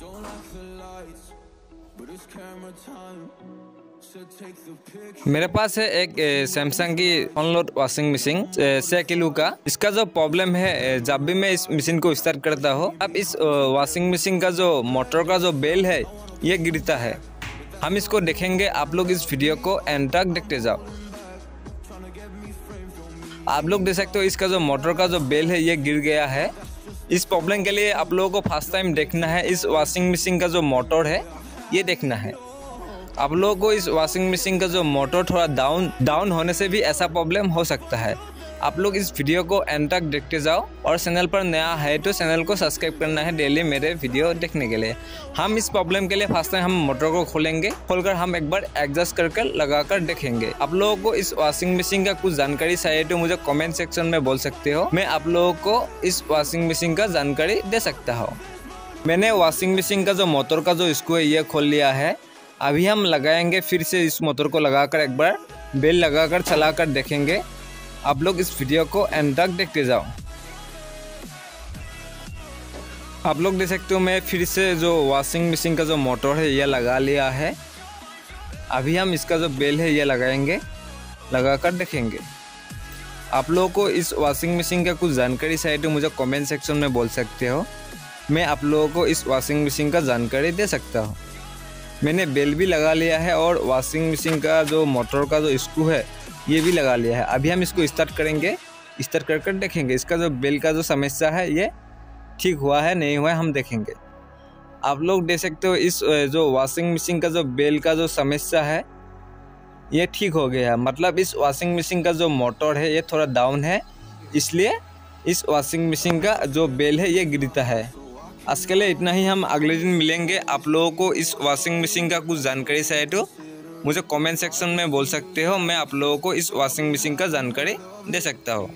don't like the lights, but it's camera time. मेरे पास है एक सैमसंग की ऑनलोड वॉशिंग मशीन छः किलो का। इसका जो प्रॉब्लम है जब भी मैं इस मशीन को स्टार्ट करता हूँ अब इस वॉशिंग मशीन का जो मोटर का जो बेल है ये गिरता है। हम इसको देखेंगे आप लोग इस वीडियो को एंड तक देखते जाओ। आप लोग देख सकते हो इसका जो मोटर का जो बेल है ये गिर गया है। इस प्रॉब्लम के लिए आप लोगों को फ़र्स्ट टाइम देखना है इस वॉशिंग मशीन का जो मोटर है, ये देखना है। आप लोगों को इस वॉशिंग मशीन का जो मोटर थोड़ा डाउन डाउन होने से भी ऐसा प्रॉब्लम हो सकता है। आप लोग इस वीडियो को एंड तक देखते जाओ और चैनल पर नया है तो चैनल को सब्सक्राइब करना है डेली मेरे वीडियो देखने के लिए। हम इस प्रॉब्लम के लिए फ़र्स्ट टाइम हम मोटर को खोलेंगे, खोलकर हम एक बार एडजस्ट करके लगा कर देखेंगे। आप लोगों को इस वॉशिंग मशीन का कुछ जानकारी चाहिए तो मुझे कमेंट सेक्शन में बोल सकते हो। मैं आप लोगों को इस वॉशिंग मशीन का जानकारी दे सकता हूँ। मैंने वॉशिंग मशीन का जो मोटर का जो स्क्रू है, ये खोल लिया है। अभी हम लगाएँगे, फिर से इस मोटर को लगाकर एक बार बेल लगाकर चलाकर देखेंगे। आप लोग इस वीडियो को एंड तक देखते जाओ। आप लोग देख सकते हो मैं फिर से जो वॉशिंग मशीन का जो मोटर है, यह लगा लिया है। अभी हम इसका जो बेल है, यह लगाएँगे, लगाकर देखेंगे। आप लोगों को इस वॉशिंग मशीन का कुछ जानकारी चाहिए तो मुझे कमेंट सेक्शन में बोल सकते हो। मैं आप लोगों को इस वॉशिंग मशीन का जानकारी दे सकता हूँ। मैंने बेल भी लगा लिया है और वॉशिंग मशीन का जो मोटर का जो स्क्रू है ये भी लगा लिया है। अभी हम इसको स्टार्ट करेंगे। स्टार्ट कर कर देखेंगे। इसका जो बेल का जो समस्या है, ये ठीक हुआ है, नहीं हुआ है, हम देखेंगे। आप लोग देख सकते हो इस जो वॉशिंग मशीन का जो बेल का जो समस्या है, ये ठीक हो गया है। मतलब इस वॉशिंग मशीन का जो मोटर है, ये थोड़ा डाउन है। इसलिए इस वॉशिंग मशीन का जो बेल है, ये गिरता है। आज के लिए इतना ही हम अगले दिन मिलेंगे। आप लोगों को इस वॉशिंग मशीन का कुछ जानकारी चाहिए तो मुझे कमेंट सेक्शन में बोल सकते हो, मैं आप लोगों को इस वॉशिंग मशीन का जानकारी दे सकता हूँ।